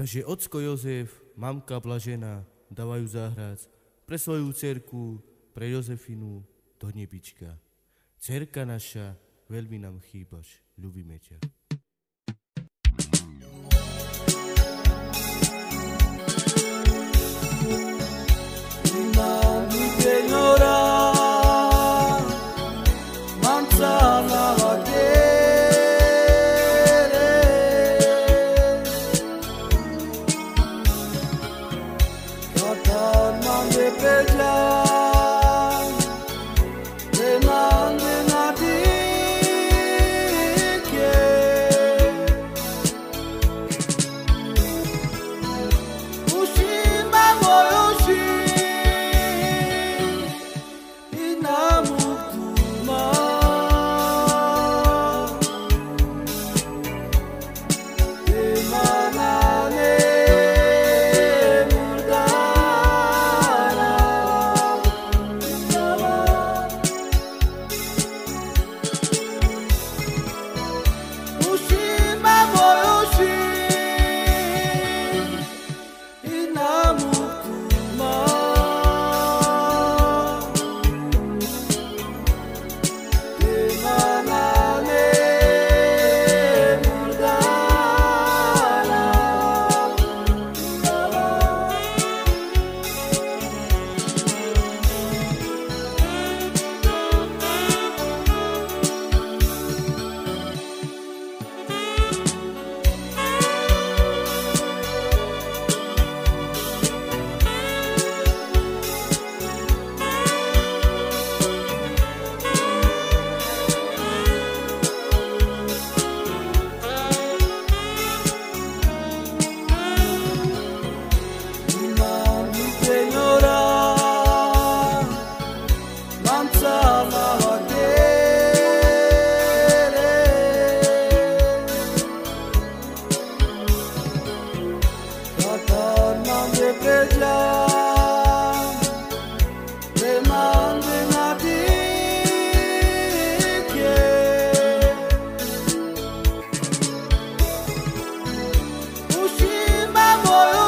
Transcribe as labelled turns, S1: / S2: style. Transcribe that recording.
S1: Takže ocko Jozef, mamka Blažená dávajú zahrať pre svoju cerku, pre Jozefinu do nebička. Cerka naša, veľmi nám chýbaš, ľubíme ťa. The perdla for